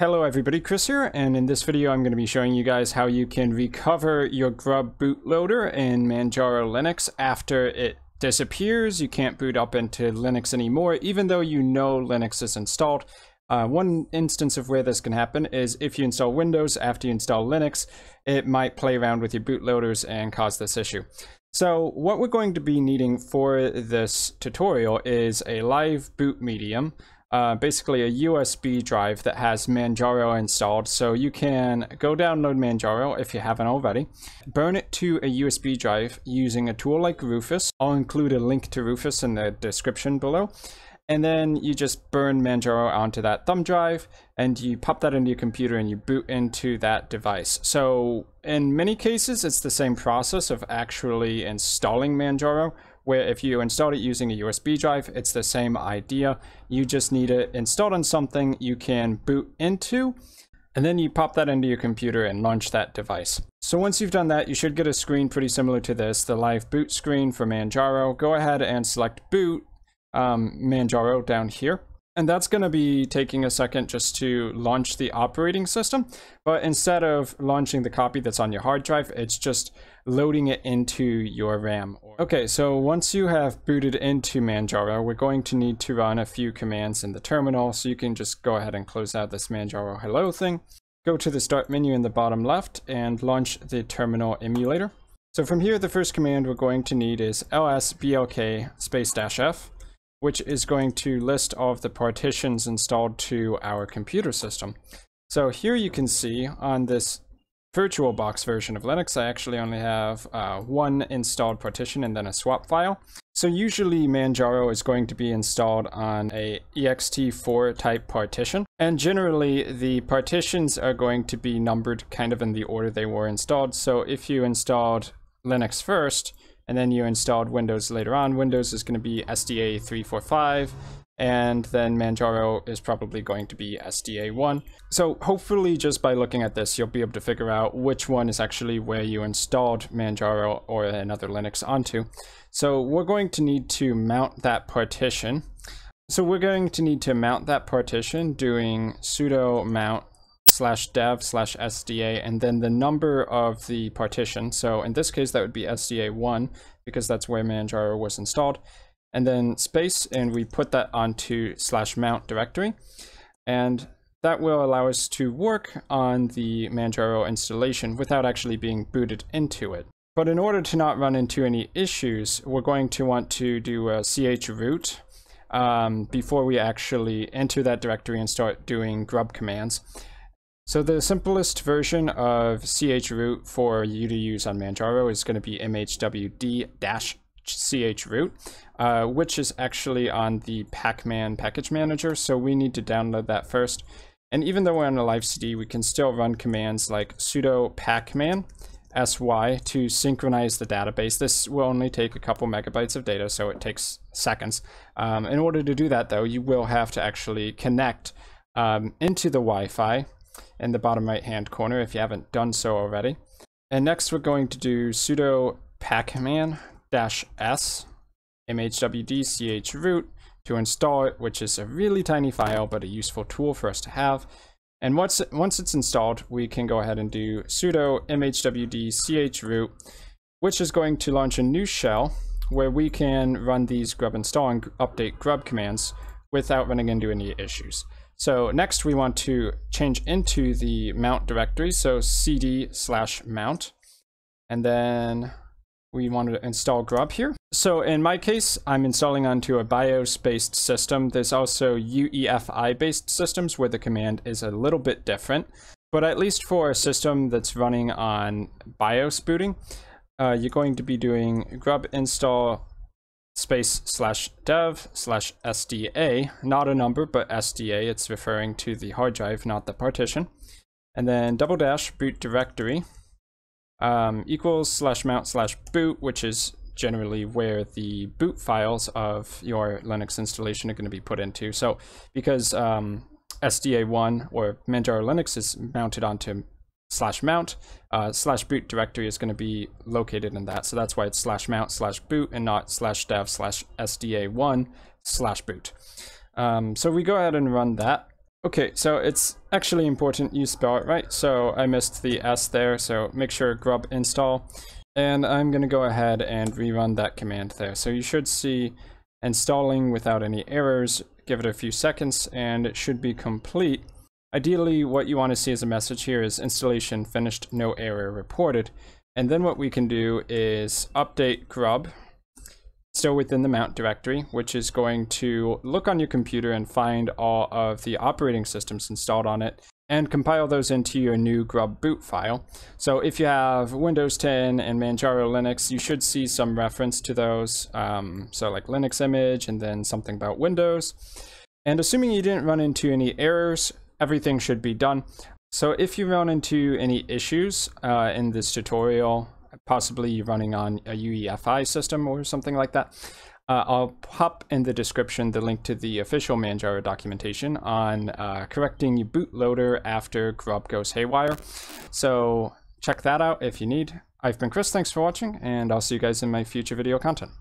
Hello everybody, Chris here, and in this video I'm going to be showing you guys how you can recover your Grub bootloader in Manjaro Linux after it disappears. You can't boot up into Linux anymore, even though you know Linux is installed. Uh, one instance of where this can happen is if you install Windows after you install Linux, it might play around with your bootloaders and cause this issue. So what we're going to be needing for this tutorial is a live boot medium, uh, basically a USB drive that has Manjaro installed. So you can go download Manjaro if you haven't already, burn it to a USB drive using a tool like Rufus. I'll include a link to Rufus in the description below. And then you just burn Manjaro onto that thumb drive and you pop that into your computer and you boot into that device. So in many cases, it's the same process of actually installing Manjaro, where if you install it using a USB drive, it's the same idea. You just need it installed on something you can boot into, and then you pop that into your computer and launch that device. So once you've done that, you should get a screen pretty similar to this, the live boot screen for Manjaro. Go ahead and select boot um, Manjaro down here. And that's going to be taking a second just to launch the operating system. But instead of launching the copy that's on your hard drive, it's just loading it into your RAM. Okay, so once you have booted into Manjaro, we're going to need to run a few commands in the terminal. So you can just go ahead and close out this Manjaro hello thing. Go to the start menu in the bottom left and launch the terminal emulator. So from here, the first command we're going to need is lsblk space dash f which is going to list all of the partitions installed to our computer system. So here you can see on this VirtualBox version of Linux, I actually only have uh, one installed partition and then a swap file. So usually Manjaro is going to be installed on a ext4 type partition. And generally the partitions are going to be numbered kind of in the order they were installed. So if you installed Linux first, and then you installed Windows later on. Windows is going to be SDA 345, and then Manjaro is probably going to be SDA 1. So hopefully just by looking at this, you'll be able to figure out which one is actually where you installed Manjaro or another Linux onto. So we're going to need to mount that partition. So we're going to need to mount that partition doing sudo mount slash dev slash SDA and then the number of the partition. So in this case, that would be SDA1 because that's where Manjaro was installed. And then space, and we put that onto slash mount directory. And that will allow us to work on the Manjaro installation without actually being booted into it. But in order to not run into any issues, we're going to want to do a chroot um, before we actually enter that directory and start doing grub commands. So the simplest version of chroot for you to use on Manjaro is going to be mhwd-chroot, uh, which is actually on the Pacman package manager. So we need to download that first. And even though we're on a live CD, we can still run commands like sudo pacman sy to synchronize the database. This will only take a couple megabytes of data, so it takes seconds. Um, in order to do that, though, you will have to actually connect um, into the Wi-Fi in the bottom right hand corner if you haven't done so already. And next we're going to do sudo pacman-s mhwd-chroot to install it, which is a really tiny file, but a useful tool for us to have. And once, once it's installed, we can go ahead and do sudo mhwd which is going to launch a new shell where we can run these grub install and update grub commands without running into any issues. So next we want to change into the mount directory. So cd slash mount. And then we want to install grub here. So in my case, I'm installing onto a BIOS-based system. There's also UEFI-based systems where the command is a little bit different. But at least for a system that's running on BIOS booting, uh, you're going to be doing grub install space slash dev slash SDA, not a number, but SDA. It's referring to the hard drive, not the partition. And then double dash boot directory um, equals slash mount slash boot, which is generally where the boot files of your Linux installation are going to be put into. So because um, SDA1 or Manjaro Linux is mounted onto slash mount, uh, slash boot directory is going to be located in that. So that's why it's slash mount slash boot and not slash dev slash SDA1 slash boot. Um, so we go ahead and run that. Okay, so it's actually important you spell it right, so I missed the S there, so make sure grub install. And I'm going to go ahead and rerun that command there. So you should see installing without any errors. Give it a few seconds and it should be complete. Ideally, what you want to see as a message here is installation finished, no error reported. And then what we can do is update grub, still within the mount directory, which is going to look on your computer and find all of the operating systems installed on it and compile those into your new grub boot file. So if you have Windows 10 and Manjaro Linux, you should see some reference to those. Um, so like Linux image and then something about Windows. And assuming you didn't run into any errors, everything should be done. So if you run into any issues uh, in this tutorial, possibly running on a UEFI system or something like that, uh, I'll pop in the description the link to the official Manjaro documentation on uh, correcting your bootloader after grub goes haywire. So check that out if you need. I've been Chris, thanks for watching, and I'll see you guys in my future video content.